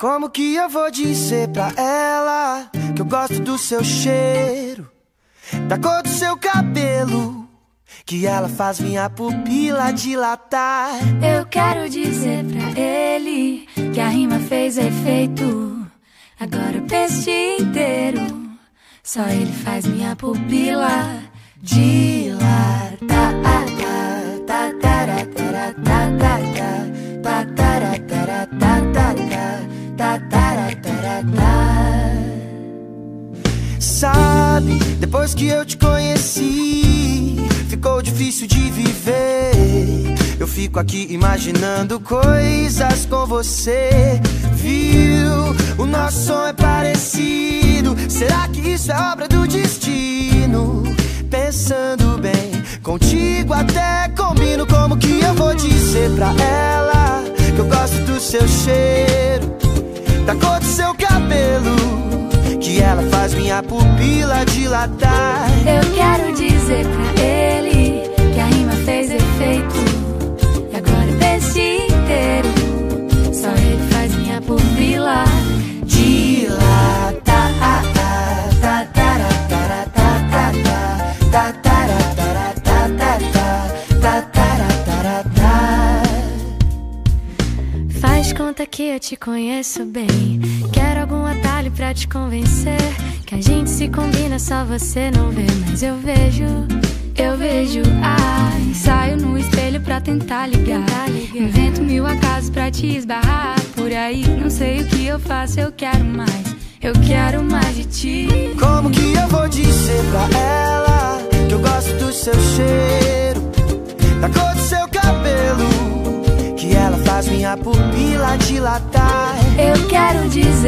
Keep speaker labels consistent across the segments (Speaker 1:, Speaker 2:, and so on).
Speaker 1: Como que eu vou dizer pra ela que eu gosto do seu cheiro, da cor do seu cabelo, que ela faz minha pupila dilatar?
Speaker 2: Eu quero dizer pra ele que a rima fez efeito. Agora o dia inteiro, só ele faz minha pupila dilatar.
Speaker 1: Sabe, depois que eu te conheci, ficou difícil de viver. Eu fico aqui imaginando coisas com você. Viu? O nosso som é parecido. Será que isso é obra do destino? Pensando bem, contigo até combino. Como que eu vou dizer pra ela que eu gosto do seu cheiro, da cor do seu? Que ela faz minha pupila dilatar.
Speaker 2: Eu quero dizer pra ele que a rima fez efeito. E agora desse inteiro, só ele faz minha pupila dilatar. Faz conta que eu te conheço bem. Quero algum atalho pra te convencer. Que a gente se combina, só você não vê. Mas eu vejo, eu vejo. Ai, saio no espelho pra tentar ligar. Invento mil acasos pra te esbarrar. Por aí, não sei o que eu faço, eu quero mais. Eu quero mais de ti.
Speaker 1: Como que eu vou dizer pra ela que eu gosto do seu cheiro, da cor do seu cabelo? Que ela faz minha pupila dilatar.
Speaker 2: Eu quero dizer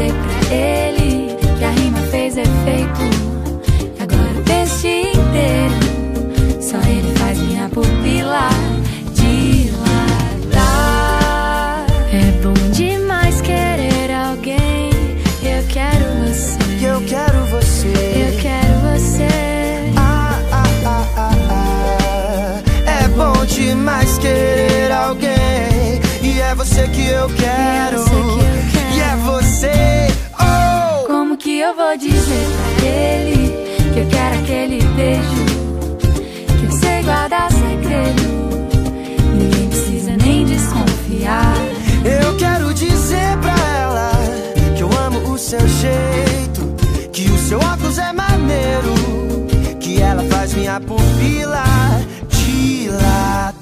Speaker 2: você
Speaker 1: que eu quero.
Speaker 2: você.
Speaker 1: E é você. Oh!
Speaker 2: Como que eu vou dizer pra ele que eu quero aquele beijo? Que eu sei guardar segredo. Ninguém precisa nem desconfiar.
Speaker 1: Eu quero dizer pra ela que eu amo o seu jeito, que o seu óculos é maneiro, que ela faz minha pupila dilatar.